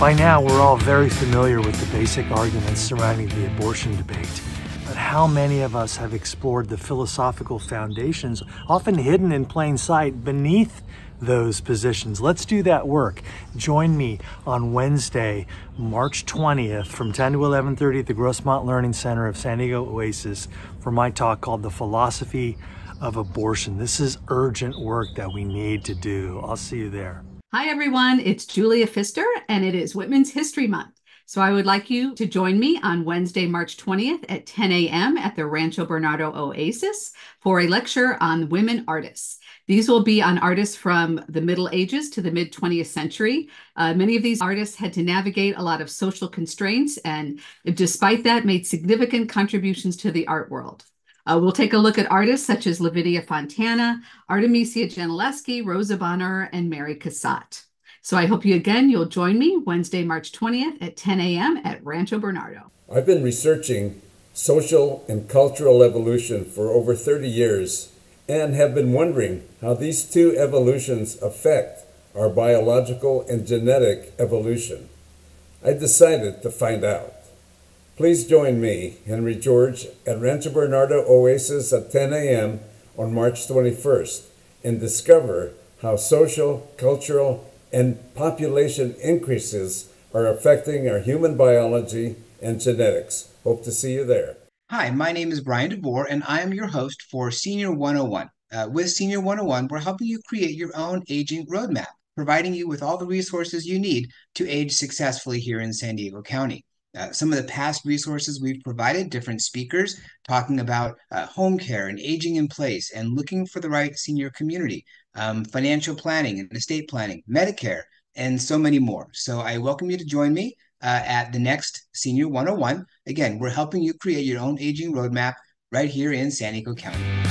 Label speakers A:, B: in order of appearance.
A: By now, we're all very familiar with the basic arguments surrounding the abortion debate. But how many of us have explored the philosophical foundations, often hidden in plain sight, beneath those positions? Let's do that work. Join me on Wednesday, March 20th from 10 to 11:30 at the Grossmont Learning Center of San Diego Oasis for my talk called The Philosophy of Abortion. This is urgent work that we need to do. I'll see you there.
B: Hi, everyone. It's Julia Pfister, and it is Women's History Month. So I would like you to join me on Wednesday, March 20th at 10 a.m. at the Rancho Bernardo Oasis for a lecture on women artists. These will be on artists from the Middle Ages to the mid 20th century. Uh, many of these artists had to navigate a lot of social constraints and, despite that, made significant contributions to the art world. Uh, we'll take a look at artists such as Lavinia Fontana, Artemisia Gentileschi, Rosa Bonheur, and Mary Cassatt. So I hope you again, you'll join me Wednesday, March 20th at 10 a.m. at Rancho Bernardo.
C: I've been researching social and cultural evolution for over 30 years and have been wondering how these two evolutions affect our biological and genetic evolution. I decided to find out. Please join me, Henry George, at Rancho Bernardo Oasis at 10 a.m. on March 21st and discover how social, cultural, and population increases are affecting our human biology and genetics. Hope to see you there.
D: Hi, my name is Brian DeVore, and I am your host for Senior 101. Uh, with Senior 101, we're helping you create your own aging roadmap, providing you with all the resources you need to age successfully here in San Diego County. Uh, some of the past resources we've provided, different speakers talking about uh, home care and aging in place and looking for the right senior community, um, financial planning and estate planning, Medicare, and so many more. So I welcome you to join me uh, at the next Senior 101. Again, we're helping you create your own aging roadmap right here in San Diego County.